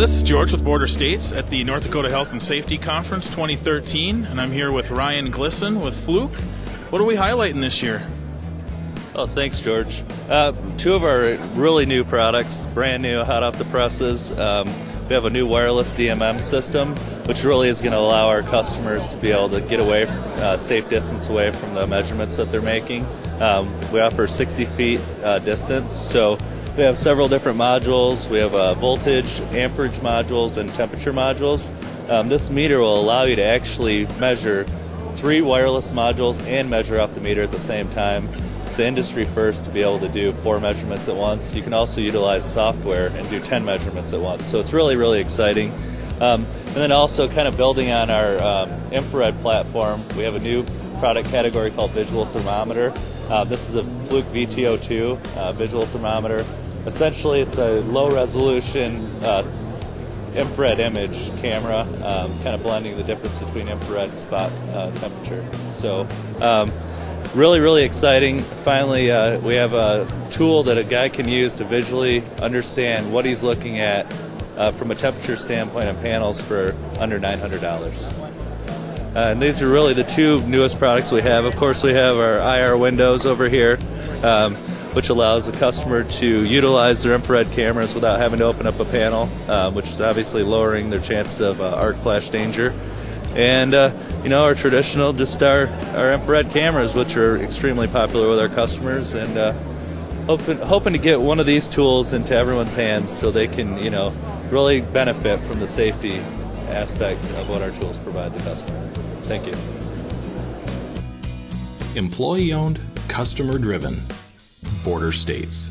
George with Border States at the North Dakota Health and Safety Conference 2013, and I'm here with Ryan Glisson with Fluke. What are we highlighting this year? Oh, thanks, George. Uh, two of our really new products, brand new, hot off the presses. Um, we have a new wireless DMM system, which really is going to allow our customers to be able to get away, uh, safe distance away from the measurements that they're making. Um, we offer 60 feet uh, distance, so we have several different modules. We have uh, voltage, amperage modules, and temperature modules. Um, this meter will allow you to actually measure three wireless modules and measure off the meter at the same time. It's industry first to be able to do four measurements at once. You can also utilize software and do 10 measurements at once. So it's really, really exciting. Um, and then also kind of building on our um, infrared platform, we have a new product category called visual thermometer. Uh, this is a Fluke VT02 uh, visual thermometer. Essentially, it's a low resolution uh, infrared image camera, um, kind of blending the difference between infrared and spot uh, temperature. So, um, really, really exciting. Finally, uh, we have a tool that a guy can use to visually understand what he's looking at uh, from a temperature standpoint on panels for under $900. Uh, and these are really the two newest products we have. Of course, we have our IR windows over here, um, which allows the customer to utilize their infrared cameras without having to open up a panel, um, which is obviously lowering their chance of uh, arc flash danger. And uh, you know, our traditional, just our, our infrared cameras, which are extremely popular with our customers, and uh, hoping, hoping to get one of these tools into everyone's hands so they can, you know, really benefit from the safety aspect of what our tools provide the customer. Thank you. Employee owned, customer driven. Border States.